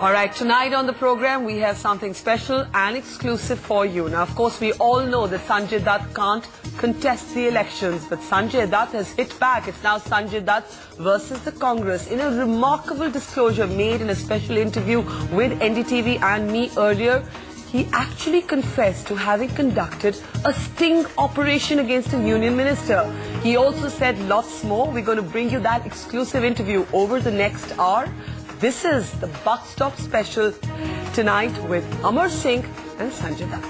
All right, tonight on the program we have something special and exclusive for you. Now, of course, we all know that Sanjay Dutt can't contest the elections, but Sanjay Dutt has hit back. It's now Sanjay Dutt versus the Congress. In a remarkable disclosure made in a special interview with NDTV and me earlier, he actually confessed to having conducted a sting operation against a union minister. He also said lots more. We're going to bring you that exclusive interview over the next hour. This is the Buck Stop special tonight with Amar Singh and Sanjay Dutt.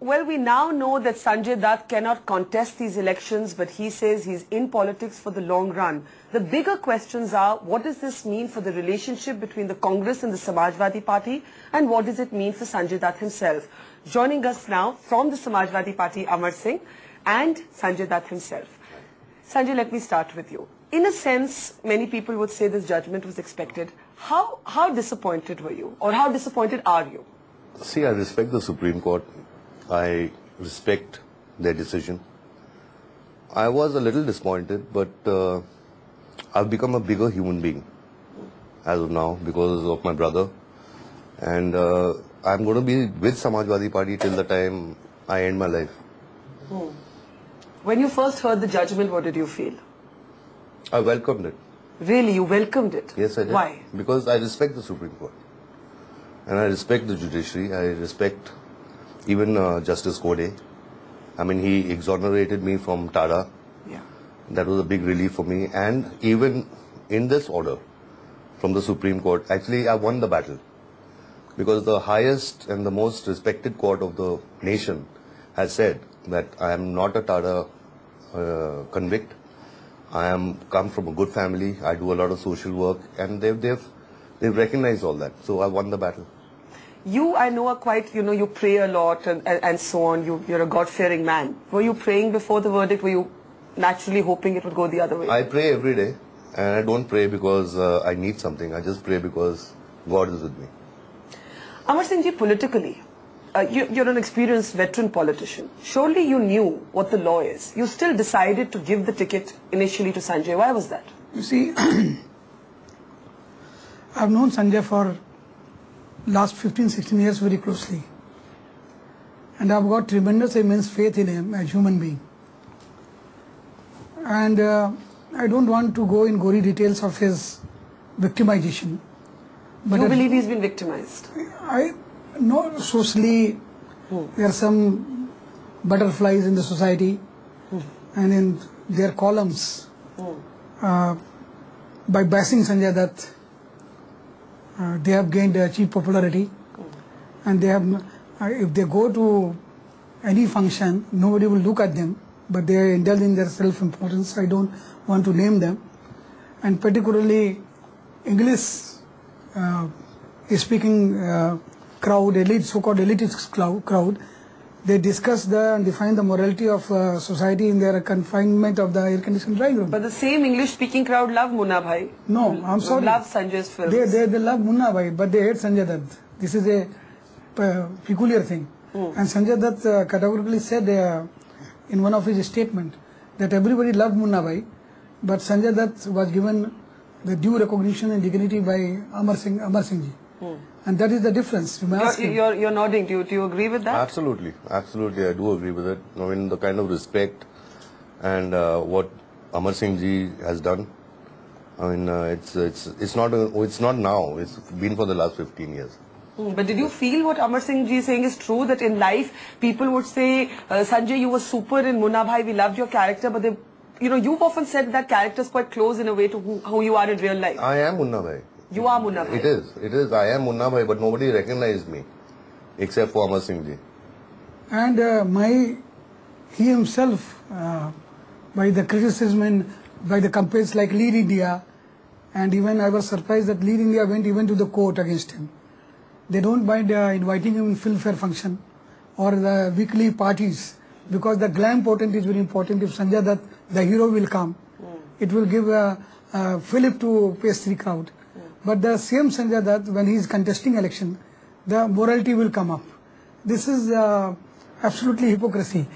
Well, we now know that Sanjay Dutt cannot contest these elections, but he says he's in politics for the long run. The bigger questions are, what does this mean for the relationship between the Congress and the Samajwadi Party, and what does it mean for Sanjay Dutt himself? Joining us now from the Samajwadi Party, Amar Singh, and Sanjay Dutt himself. Sanjay, let me start with you. In a sense, many people would say this judgment was expected. How, how disappointed were you, or how disappointed are you? See, I respect the Supreme Court. I respect their decision. I was a little disappointed, but uh, I've become a bigger human being as of now because of my brother. And uh, I'm going to be with Samajwadi Party till the time I end my life. When you first heard the judgment, what did you feel? I welcomed it. Really, you welcomed it? Yes, I did. Why? Because I respect the Supreme Court. And I respect the judiciary. I respect even uh, Justice Kode. I mean, he exonerated me from TADA. Yeah. That was a big relief for me. And even in this order from the Supreme Court, actually, I won the battle. Because the highest and the most respected court of the nation has said that I am not a TADA uh, convict. I am come from a good family. I do a lot of social work, and they've they've they've recognized all that. So I won the battle. You, I know, are quite, you know, you pray a lot and, and, and so on. You, you're a God-fearing man. Were you praying before the verdict? Were you naturally hoping it would go the other way? I pray every day, and I don't pray because uh, I need something. I just pray because God is with me. Amar Singh ji, politically, uh, you, you're an experienced veteran politician. Surely you knew what the law is. You still decided to give the ticket initially to Sanjay. Why was that? You see, I've known Sanjay for last 15, 16 years very closely. And I've got tremendous, immense faith in him as human being. And uh, I don't want to go in gory details of his victimization. you as- believe he's been victimized? I know socially there are some butterflies in the society and in their columns. Uh, by bashing Sanjay Dutt uh, they have gained uh, cheap popularity. And they have uh, if they go to any function nobody will look at them but they are indulging their self-importance. I don't want to name them. And particularly English uh, speaking uh, crowd, elite, so-called elitist crowd, crowd, they discuss the and define the morality of uh, society in their confinement of the air-conditioned drawing room. But the same English-speaking crowd love Munna Bhai. no, I'm sorry. Love Sanjay's films. They, they, they love Munna Bhai, but they hate Sanjay Dutt. This is a uh, peculiar thing. And Sanjay Dutt uh, categorically said uh, in one of his statement that everybody loved Munna Bhai, but Sanjay Dutt was given the due recognition and dignity by Amar Singh, Amar Singh ji. And that is the difference. You may ask You're, you're, you're nodding. Do you, do you agree with that? Absolutely, absolutely, I do agree with it. I mean, the kind of respect and uh, what Amar Singh ji has done. I mean, uh, it's it's it's not a, it's not now. It's been for the last 15 years. Hmm, But did you feel what Amar Singh ji is saying is true that in life people would say, uh, Sanjay, you were super in Munna Bhai, we loved your character, but they, you know, you've often said that character is quite close in a way to who, who you are in real life. I am Munna Bhai. You are Munna Bhai. It is. It is. I am Munna Bhai, but nobody recognized me except for Amar Singh ji. And uh, my, he himself, uh, by the criticism and by the campaigns like Lead India, and even I was surprised that Lead India went even to the court against him. They don't mind uh, inviting him in Filmfare function or the weekly parties because the glam portent is very important. If Sanjay Dutt, the hero will come, it will give a, a fillip to Page 3 crowd. But the same Sanjay Dutt, when he is contesting election, the morality will come up. This is uh, absolutely hypocrisy.